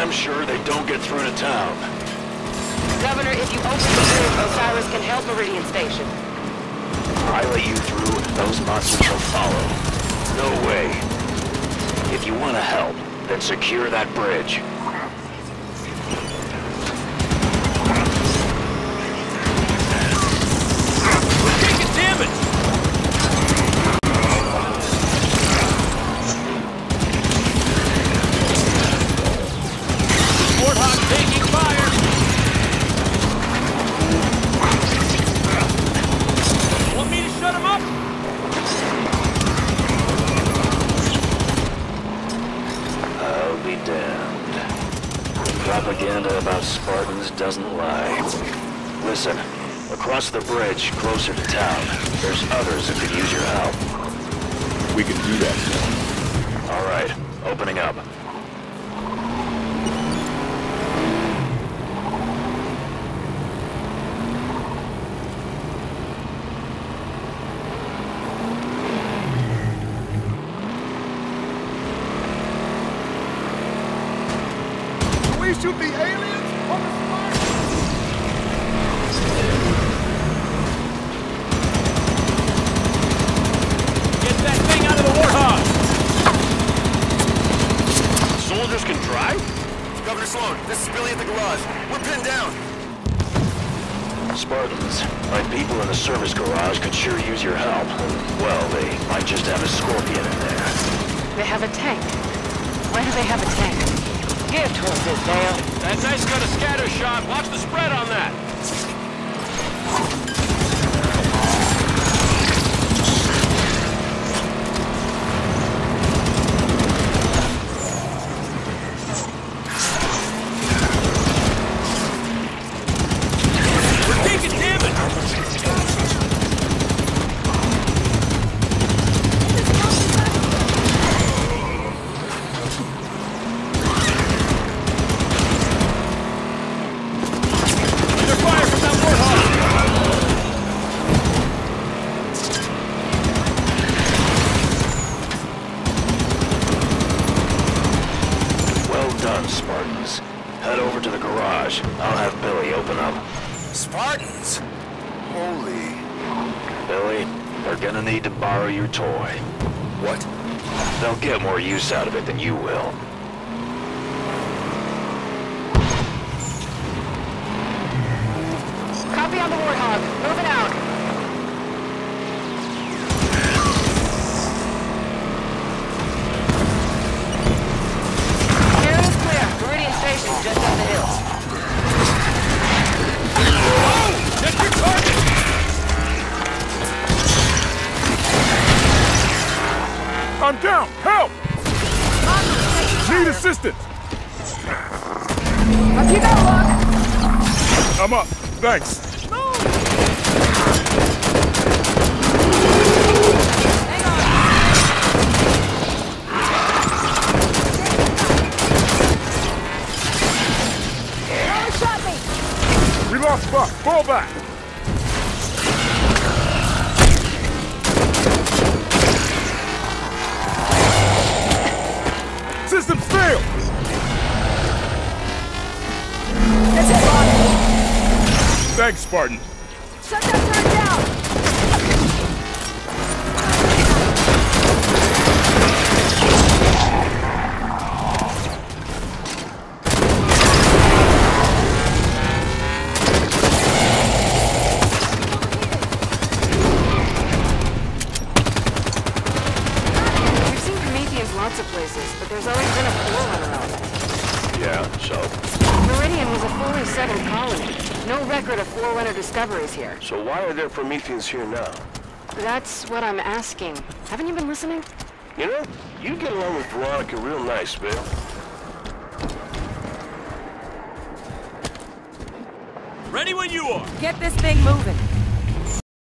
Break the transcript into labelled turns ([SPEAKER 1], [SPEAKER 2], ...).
[SPEAKER 1] damn sure they don't get through to town.
[SPEAKER 2] Governor, if you open the bridge, Osiris can help Meridian Station.
[SPEAKER 1] I let you through, those monsters will follow. No way. If you want to help, then secure that bridge. Propaganda about Spartans doesn't lie. Listen, across the bridge, closer to town, there's others who could use your help.
[SPEAKER 3] We can do that.
[SPEAKER 1] All right, opening up.
[SPEAKER 3] Shoot the aliens on the Spartans?
[SPEAKER 4] Get that thing out of the Warthog!
[SPEAKER 5] Soldiers can drive? Governor Sloan, this is Billy at the garage. We're pinned down.
[SPEAKER 1] Spartans, my people in the service garage could sure use your help. Well, they might just have a scorpion in there.
[SPEAKER 2] They have a tank. Why do they have a tank? Give to us this, Dale.
[SPEAKER 4] That nice got a scatter shot. Watch the spread on that.
[SPEAKER 1] Done, Spartans. Head over to the garage. I'll have Billy open up.
[SPEAKER 5] Spartans? Holy...
[SPEAKER 1] Billy, they're gonna need to borrow your toy.
[SPEAKER 5] What?
[SPEAKER 1] They'll get more use out of it than you will.
[SPEAKER 3] Need assistance!
[SPEAKER 6] Up you go, Locke!
[SPEAKER 3] I'm up. Thanks.
[SPEAKER 6] Someone shot me!
[SPEAKER 3] We lost Buck. Fall back. Systems failed!
[SPEAKER 6] That's it, Locke!
[SPEAKER 3] Thanks, Spartan.
[SPEAKER 2] Places, but there's always been a forerunner of it.
[SPEAKER 1] Yeah, so?
[SPEAKER 2] Meridian was a fully settled colony. No record of forerunner discoveries here.
[SPEAKER 5] So why are there Prometheans here now?
[SPEAKER 2] That's what I'm asking. Haven't you been listening?
[SPEAKER 5] You know, you get along with Veronica real nice, Bill.
[SPEAKER 4] Ready when you are.
[SPEAKER 7] Get this thing moving.